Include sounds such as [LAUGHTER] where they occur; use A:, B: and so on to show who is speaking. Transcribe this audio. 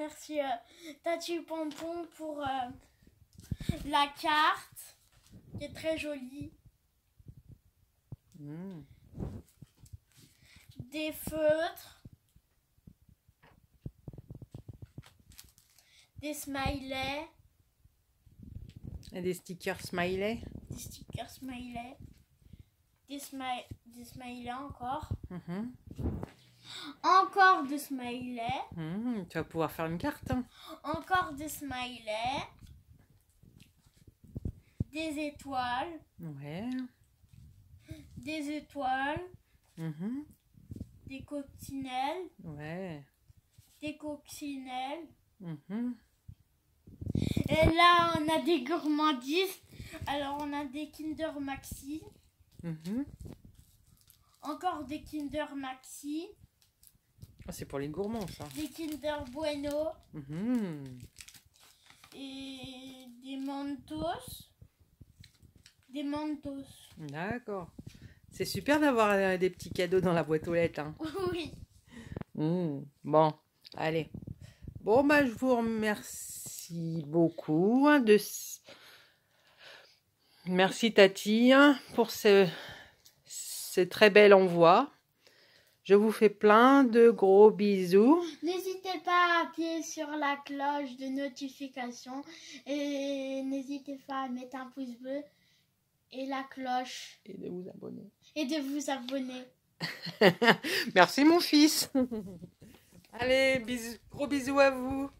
A: remercie euh, Tati Pompon pour euh, la carte qui est très jolie.
B: Mmh.
A: Des feutres. Des smileys.
B: Et des stickers smiley.
A: Des stickers smiley. Des, smi des smileys encore.
B: Mhm.
A: Encore des smileys.
B: Mmh, Tu vas pouvoir faire une carte. hein.
A: Encore des smileys. Des étoiles.
B: Ouais.
A: Des étoiles.
B: Mhm.
A: Des coccinelles.
B: Ouais.
A: Des coccinelles.
B: Mhm.
A: Et là, on a des gourmandises. Alors, on a des Kinder Maxi.
B: Mhm.
A: Encore des Kinder Maxi.
B: Ah, c'est pour les gourmands, ça.
A: Des Kinder Bueno.
B: Mhm.
A: Et des Mentos. Des Mentos.
B: D'accord. C'est super d'avoir euh, des petits cadeaux dans la boîte aux lettres. hein. [LAUGHS]
A: Oui.
B: Mmh, Bon, allez. Bon, bah, je vous remercie beaucoup. hein, de... Merci Tati hein, pour ce... ce très bel envoi. Je vous fais plein de gros bisous.
A: N'hésitez pas à appuyer sur la cloche de notification. Et n'hésitez pas à mettre un pouce bleu et la cloche.
B: Et de vous abonner.
A: Et de vous abonner. [LAUGHS]
B: Merci mon fils. [LAUGHS] Allez, bisous, gros bisous à vous.